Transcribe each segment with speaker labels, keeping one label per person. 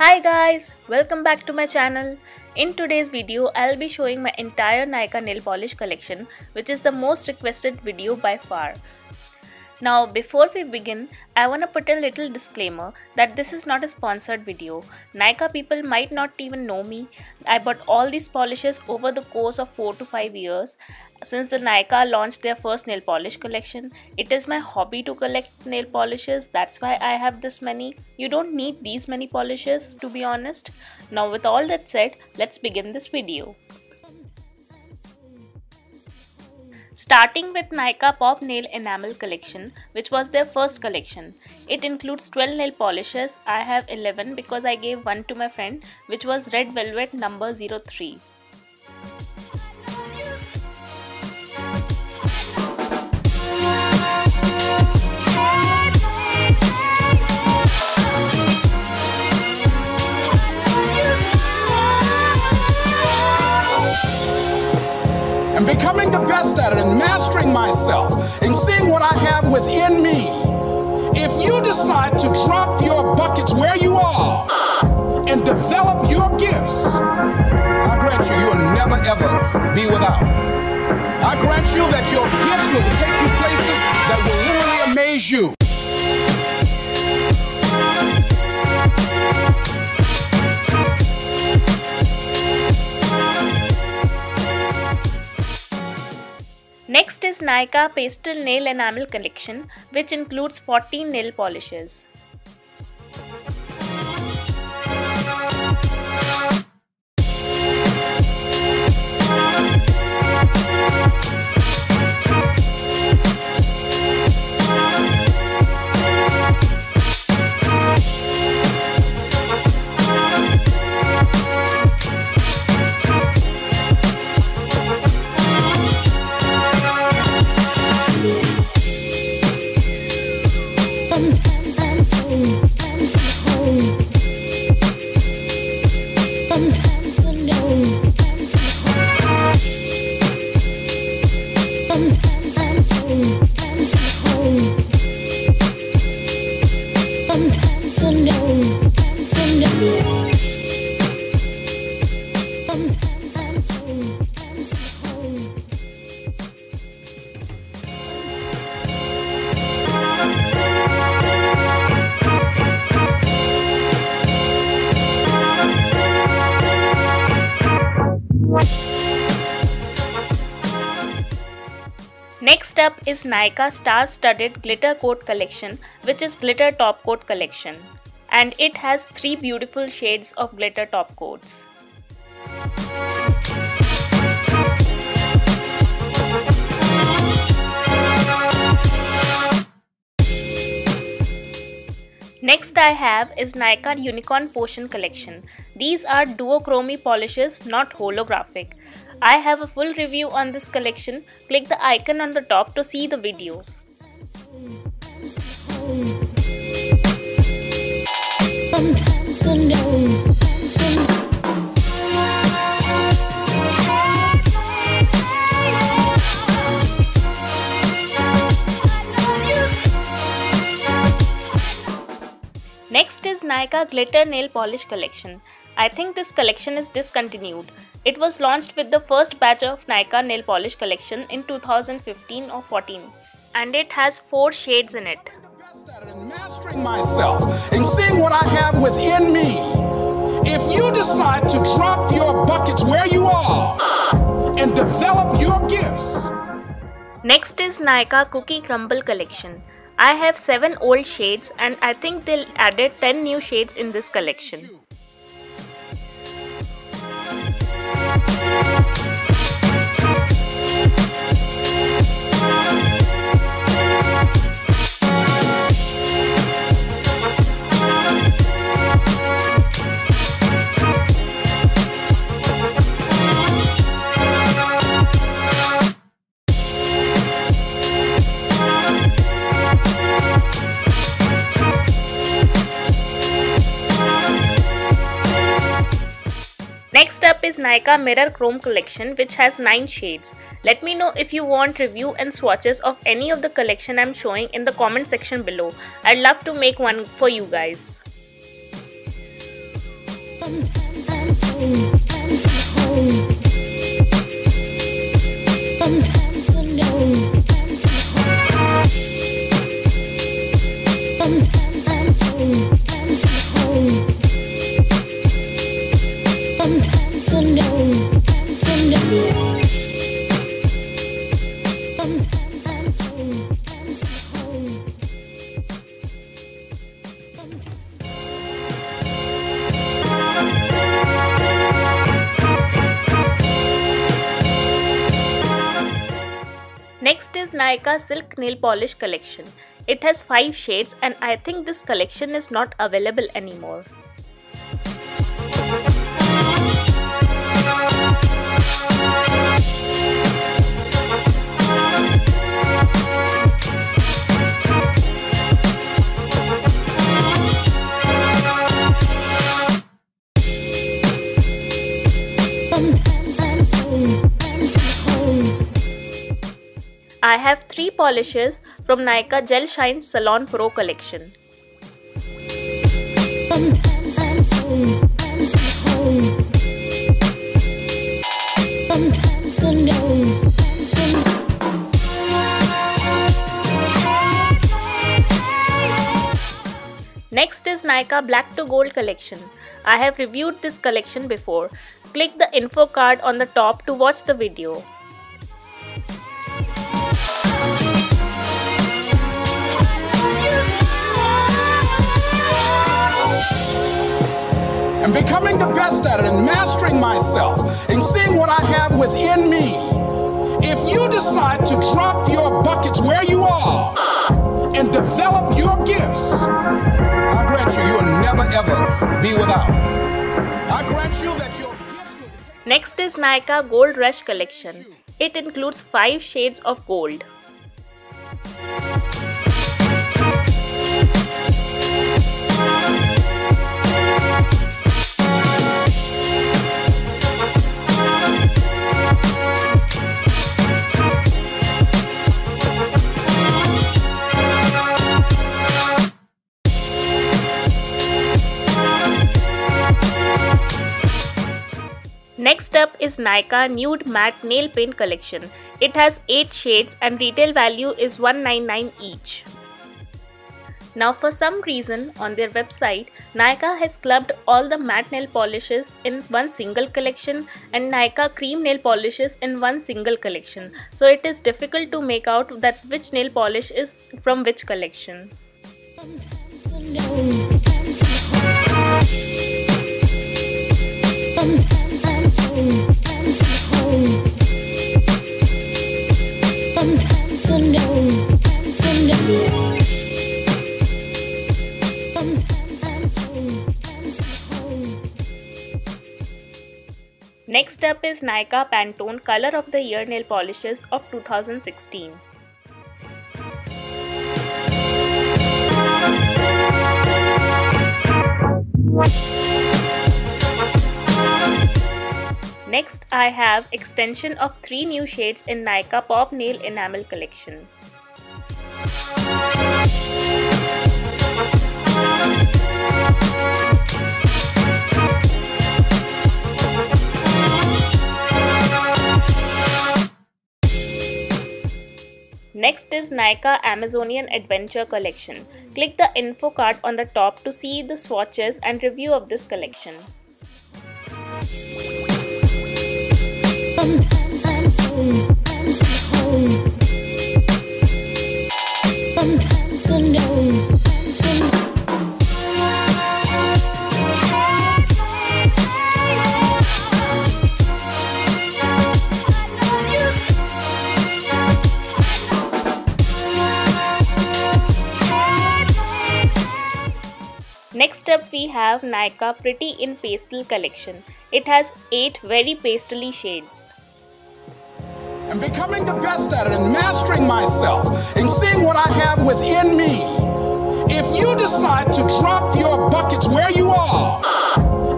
Speaker 1: Hi guys, welcome back to my channel. In today's video, I'll be showing my entire Nykaa nail polish collection which is the most requested video by far. Now before we begin, I wanna put a little disclaimer that this is not a sponsored video. Nykaa people might not even know me. I bought all these polishes over the course of 4 to 5 years since the Nykaa launched their first nail polish collection. It is my hobby to collect nail polishes, that's why I have this many. You don't need these many polishes to be honest. Now with all that said, let's begin this video. Starting with Nykaa Pop Nail Enamel collection, which was their first collection. It includes 12 nail polishes. I have 11 because I gave one to my friend, which was Red Velvet number 03.
Speaker 2: And becoming the best at it and mastering myself and seeing what I have within me. If you decide to drop your buckets where you are and develop your gifts, I grant you, you'll never ever be without. I grant you that your gifts will take you places that will literally amaze you.
Speaker 1: Next is Nykaa Pastel Nail Enamel Collection which includes 14 nail polishes. Next up is Nykaa Star Studded Glitter Coat Collection which is Glitter Top Coat Collection and it has 3 beautiful shades of glitter top coats. Next I have is Nykaa Unicorn Potion Collection. These are duochromy polishes, not holographic. I have a full review on this collection. Click the icon on the top to see the video.
Speaker 3: Sometimes
Speaker 1: Next is Nykaa Glitter Nail Polish Collection. I think this collection is discontinued. It was launched with the first batch of Nykaa Nail Polish Collection in 2015 or 14 and it has 4 shades in it.
Speaker 2: Best at it and mastering myself and seeing what I have within me. If you decide to drop your buckets where you are and develop your gifts,
Speaker 1: Next is Nykaa Cookie Crumble Collection. I have 7 old shades and I think they'll added 10 new shades in this collection. Nykaa Mirror Chrome collection which has 9 shades. Let me know if you want review and swatches of any of the collection I'm showing in the comment section below. I'd love to make one for you guys. I'm I'm Next is Nykaa Silk Nail Polish collection. It has 5 shades and I think this collection is not available anymore. Polishes from Nykaa Gel Shine Salon Pro collection. Next is Nykaa Black to Gold collection. I have reviewed this collection before. Click the info card on the top to watch the video.
Speaker 2: And becoming the best at it and mastering myself and seeing what I have within me. If you decide to drop your buckets where you are and develop your gifts, I grant you, you'll never ever be without. I grant you that your gifts will.
Speaker 1: Next is Nykaa Gold Rush collection. It includes 5 shades of gold. Is Nykaa Nude Matte Nail Paint Collection. It has 8 shades and retail value is 199 each. Now for some reason on their website, Nykaa has clubbed all the matte nail polishes in one single collection and Nykaa cream nail polishes in one single collection. So it is difficult to make out that which nail polish is from which collection. Next up is Nykaa Pantone Color of the Year Nail Polishes of 2016. Next, I have extension of 3 new shades in Nykaa Pop Nail Enamel collection. Next is Nykaa Amazonian Adventure collection. Click the info card on the top to see the swatches and review of this collection.
Speaker 3: Sometimes
Speaker 1: up we have Nykaa Pretty in Pastel collection. It has 8 very pastely shades.
Speaker 2: and becoming the best at it and mastering myself and seeing what I have within me. If you decide to drop your buckets where you are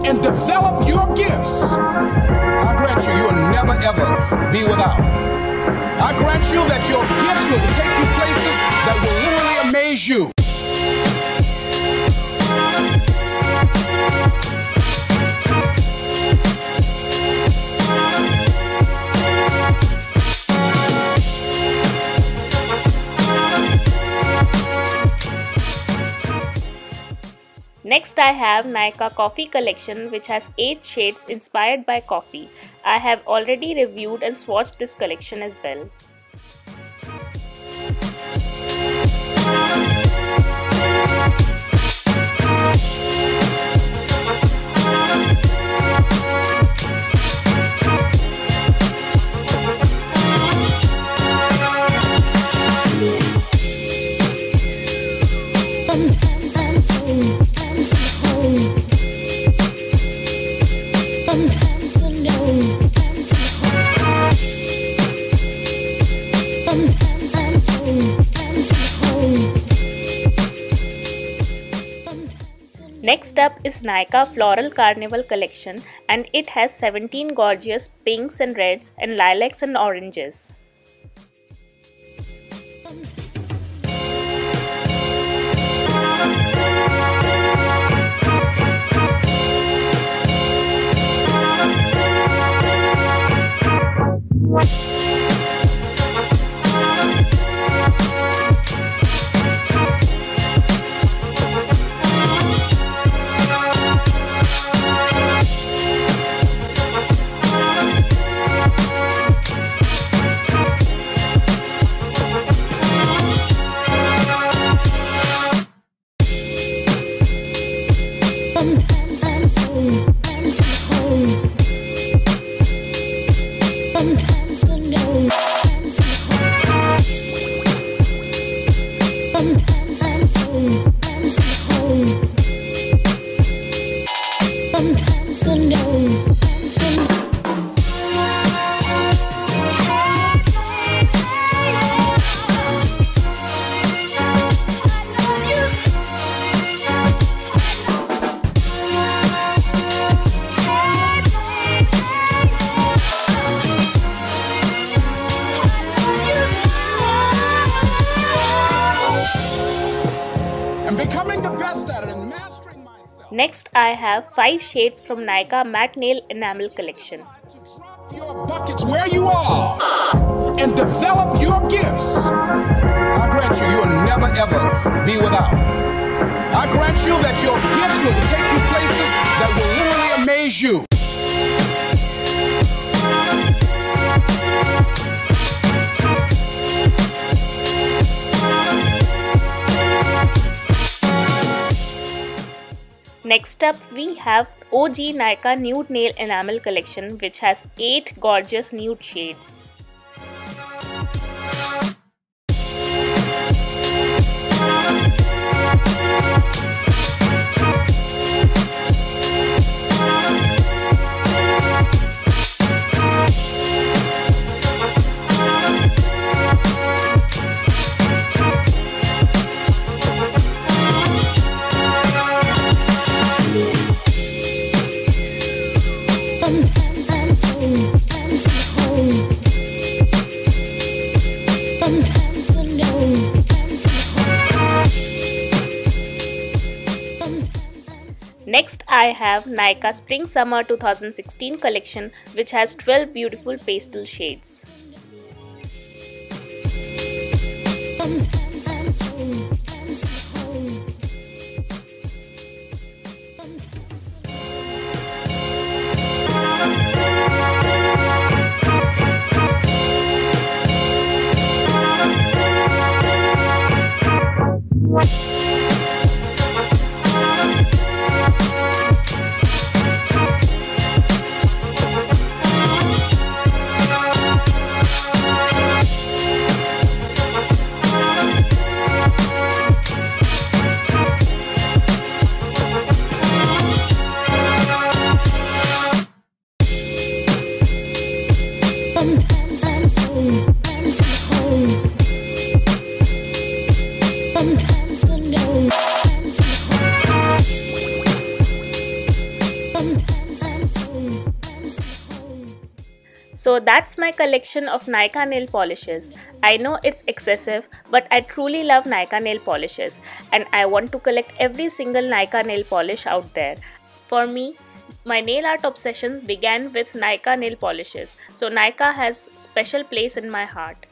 Speaker 2: and develop your gifts, I grant you, you'll never ever be without. I grant you that your gifts will take you places that will literally amaze you.
Speaker 1: Next I have Nykaa Coffee collection which has 8 shades inspired by coffee. I have already reviewed and swatched this collection as well. Next up is Nykaa Floral Carnival collection and it has 17 gorgeous pinks and reds and lilacs and oranges. Next I have 5 shades from Nykaa Matte Nail Enamel collection.
Speaker 2: Your buckets where you are and develop your gifts. I grant you, you'll never ever be without. I grant you that your gifts will take you places that will literally amaze you.
Speaker 1: Next up we have OG Nykaa Nude Nail Enamel collection which has 8 gorgeous nude shades. Have Nykaa Spring Summer 2016 collection which has 12 beautiful pastel shades.
Speaker 3: I'm I'm So
Speaker 1: that's my collection of Nykaa nail polishes. I know it's excessive, but I truly love Nykaa nail polishes and I want to collect every single Nykaa nail polish out there. For me, my nail art obsession began with Nykaa nail polishes, so Nykaa has special place in my heart.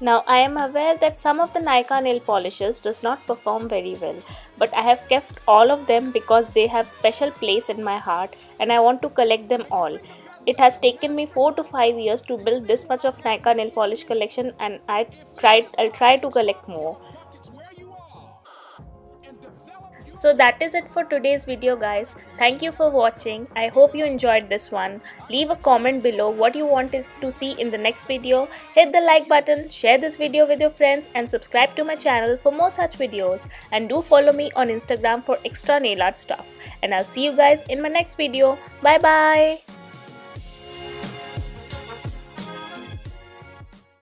Speaker 1: Now I am aware that some of the Nykaa nail polishes does not perform very well, but I have kept all of them because they have special place in my heart and I want to collect them all. It has taken me 4 to 5 years to build this much of Nykaa nail polish collection and I tried I'll try to collect more. So that is it for today's video guys. Thank you for watching. I hope you enjoyed this one. Leave a comment below what you want to see in the next video. Hit the like button, share this video with your friends and subscribe to my channel for more such videos. And do follow me on Instagram for extra nail art stuff. And I'll see you guys in my next video. Bye bye.